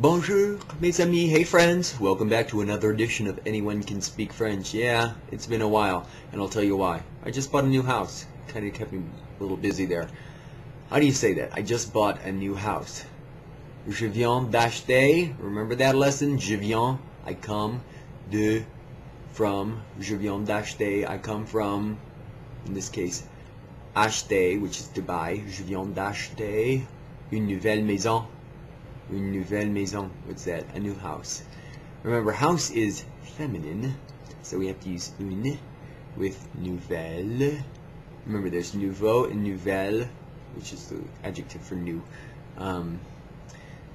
Bonjour, mes amis. Hey, friends. Welcome back to another edition of Anyone Can Speak French. Yeah, it's been a while, and I'll tell you why. I just bought a new house. Kind of kept me a little busy there. How do you say that? I just bought a new house. Je viens d'acheter. Remember that lesson? Je viens. I come. De. From. Je viens d'acheter. I come from. In this case, acheter, which is to buy. Je viens d'acheter une nouvelle maison. Une nouvelle maison. What's that? A new house. Remember, house is feminine, so we have to use une with nouvelle. Remember, there's nouveau and nouvelle, which is the adjective for new. Um,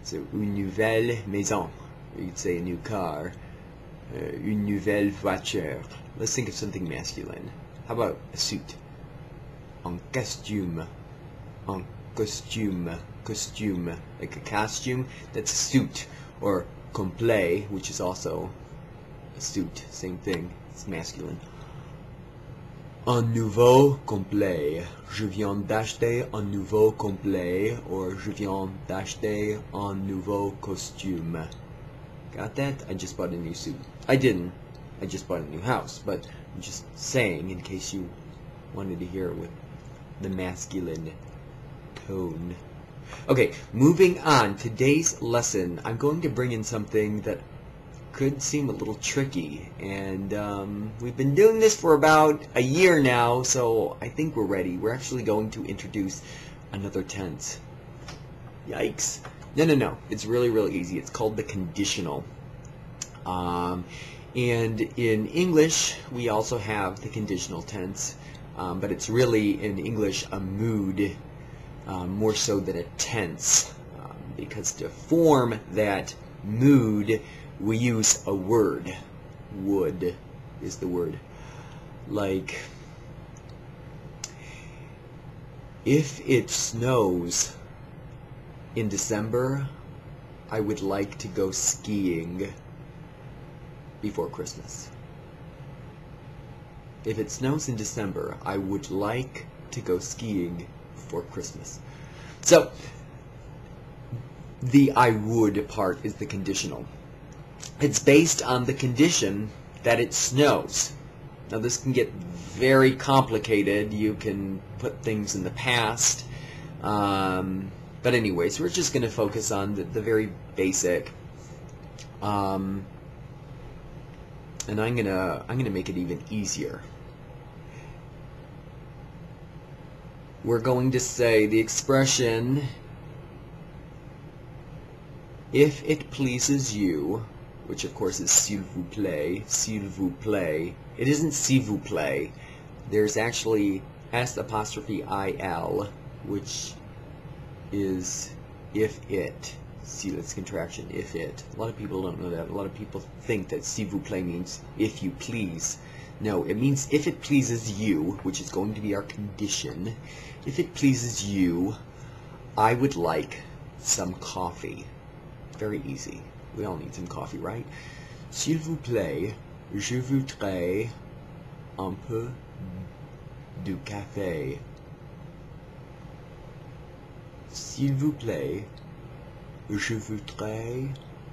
so, une nouvelle maison. You could say a new car. Uh, une nouvelle voiture. Let's think of something masculine. How about a suit? En costume. En costume. Costume. Like a costume, that's a suit. Or complet, which is also a suit. Same thing. It's masculine. Un nouveau complet. Je viens d'acheter un nouveau complet. Or je viens d'acheter un nouveau costume. Got that? I just bought a new suit. I didn't. I just bought a new house. But I'm just saying in case you wanted to hear it with the masculine tone. Okay, moving on. Today's lesson, I'm going to bring in something that could seem a little tricky. And um, we've been doing this for about a year now, so I think we're ready. We're actually going to introduce another tense. Yikes. No, no, no. It's really, really easy. It's called the conditional. Um, and in English, we also have the conditional tense, um, but it's really in English a mood um, more so than a tense, um, because to form that mood, we use a word. Would is the word. Like, if it snows in December, I would like to go skiing before Christmas. If it snows in December, I would like to go skiing before Christmas. So, the I would part is the conditional. It's based on the condition that it snows. Now this can get very complicated. You can put things in the past. Um, but anyways, we're just going to focus on the, the very basic. Um, and I'm gonna I'm gonna make it even easier. We're going to say the expression if it pleases you, which of course is s'il vous plaît, s'il vous plaît. It isn't s'il vous plaît. There's actually S apostrophe I-L, which is if it. See, that's contraction, if it. A lot of people don't know that. A lot of people think that s'il vous plaît means if you please. No, it means if it pleases you, which is going to be our condition. If it pleases you, I would like some coffee. Very easy. We all need some coffee, right? S'il vous plaît, je voudrais un peu du café. S'il vous plaît, je voudrais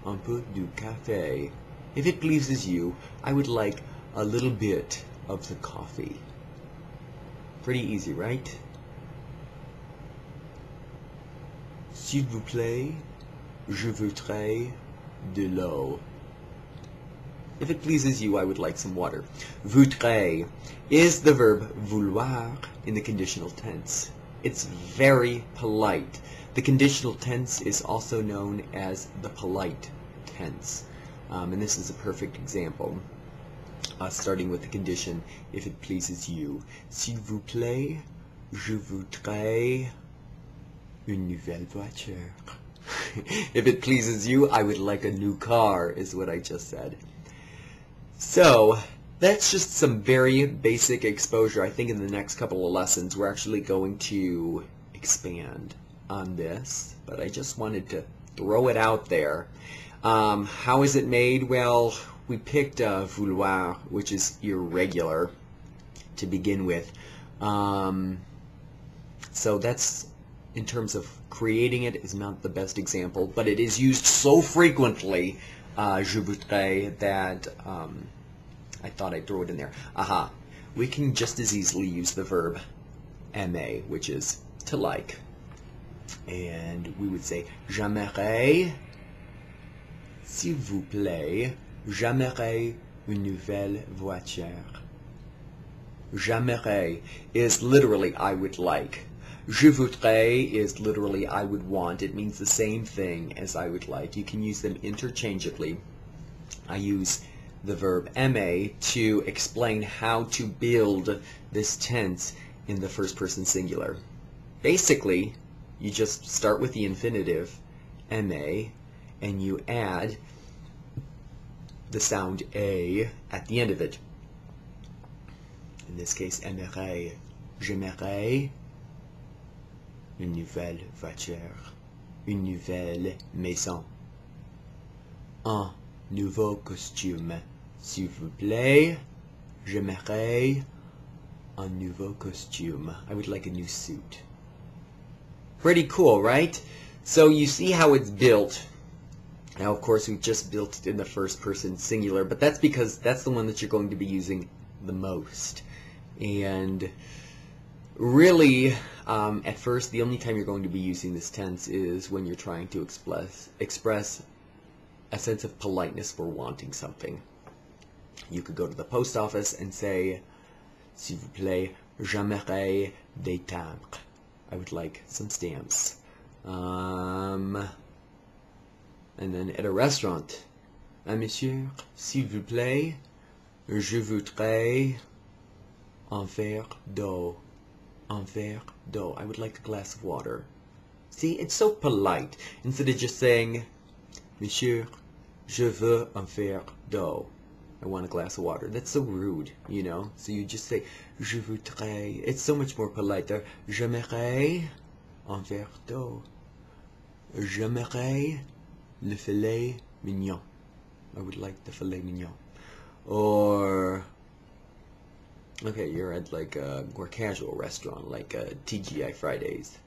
un peu du café. If it pleases you, I would like a little bit of the coffee. Pretty easy, right? S'il vous plaît, je voudrais de l'eau. If it pleases you, I would like some water. Voudrais is the verb vouloir in the conditional tense. It's very polite. The conditional tense is also known as the polite tense. Um, and this is a perfect example. Uh, starting with the condition, if it pleases you. S'il vous plaît, je voudrais une nouvelle voiture. if it pleases you, I would like a new car, is what I just said. So, that's just some very basic exposure. I think in the next couple of lessons, we're actually going to expand on this, but I just wanted to throw it out there. Um, how is it made? Well, we picked uh, vouloir, which is irregular to begin with. Um, so that's in terms of creating it is not the best example, but it is used so frequently, uh, je voudrais, that um, I thought I'd throw it in there. Aha. We can just as easily use the verb aimer, which is to like. And we would say, j'aimerais, s'il vous plaît, j'aimerais une nouvelle voiture. J'aimerais is literally I would like. Je voudrais is literally I would want. It means the same thing as I would like. You can use them interchangeably. I use the verb aimer to explain how to build this tense in the first person singular. Basically, you just start with the infinitive, aimer, and you add the sound a at the end of it in this case, aimerais, j'aimerais une nouvelle voiture, une nouvelle maison, un nouveau costume. S'il vous plaît, j'aimerais un nouveau costume. I would like a new suit. Pretty cool, right? So you see how it's built. Now, of course, we just built it in the first person singular, but that's because that's the one that you're going to be using the most. And really, um, at first, the only time you're going to be using this tense is when you're trying to express, express a sense of politeness for wanting something. You could go to the post office and say, S'il vous plaît, j'aimerais des timbres. I would like some stamps. Um, and then at a restaurant, ah, monsieur, s'il vous plaît, je voudrais un verre d'eau. Un verre d'eau. I would like a glass of water. See, it's so polite. Instead of just saying, Monsieur, je veux un verre d'eau. I want a glass of water. That's so rude, you know? So you just say, je voudrais. It's so much more polite. J'aimerais un verre d'eau. J'aimerais le filet mignon. I would like the filet mignon. Or Okay, you're at like a more casual restaurant, like a TGI Fridays.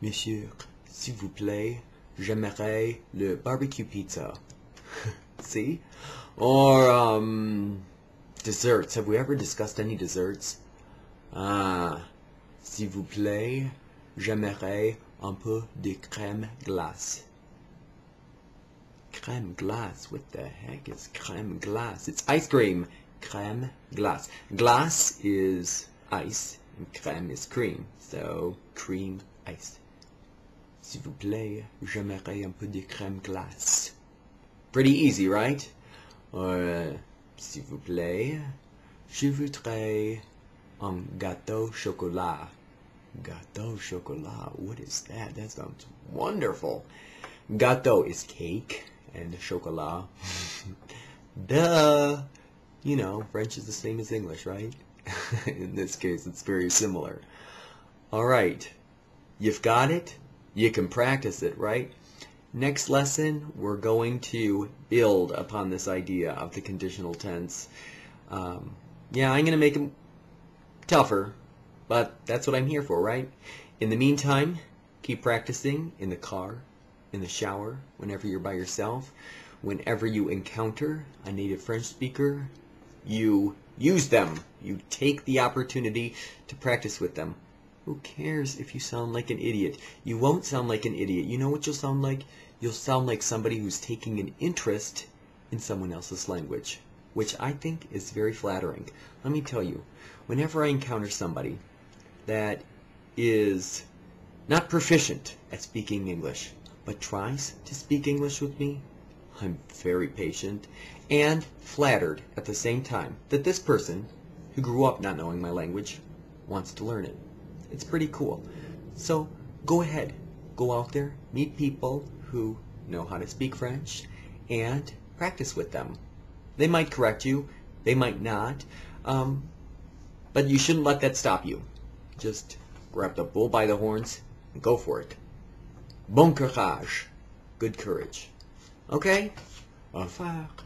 Monsieur, s'il vous plaît, j'aimerais le barbecue pizza. See? Or, um, desserts. Have we ever discussed any desserts? Ah, s'il vous plaît, j'aimerais un peu de crème glace. Crème glace? What the heck is crème glace? It's ice cream crème glace. Glace is ice, and crème is cream. So, cream ice. S'il vous plaît, j'aimerais un peu de crème glace. Pretty easy, right? Or, uh, s'il vous plaît, je voudrais un gâteau chocolat. Gâteau chocolat, what is that? That sounds wonderful. Gâteau is cake, and chocolat. Duh! you know, French is the same as English, right? In this case, it's very similar. All right, you've got it. You can practice it, right? Next lesson, we're going to build upon this idea of the conditional tense. Um, yeah, I'm going to make them tougher, but that's what I'm here for, right? In the meantime, keep practicing in the car, in the shower, whenever you're by yourself, whenever you encounter a native French speaker, you use them. You take the opportunity to practice with them. Who cares if you sound like an idiot? You won't sound like an idiot. You know what you'll sound like? You'll sound like somebody who's taking an interest in someone else's language, which I think is very flattering. Let me tell you, whenever I encounter somebody that is not proficient at speaking English, but tries to speak English with me, I'm very patient and flattered at the same time that this person, who grew up not knowing my language, wants to learn it. It's pretty cool. So go ahead, go out there, meet people who know how to speak French, and practice with them. They might correct you, they might not, um, but you shouldn't let that stop you. Just grab the bull by the horns and go for it. Bon courage. Good courage. Okay? Au revoir.